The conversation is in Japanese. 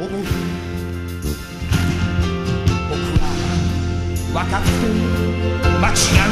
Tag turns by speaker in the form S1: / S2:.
S1: 思う僕は若くて間違う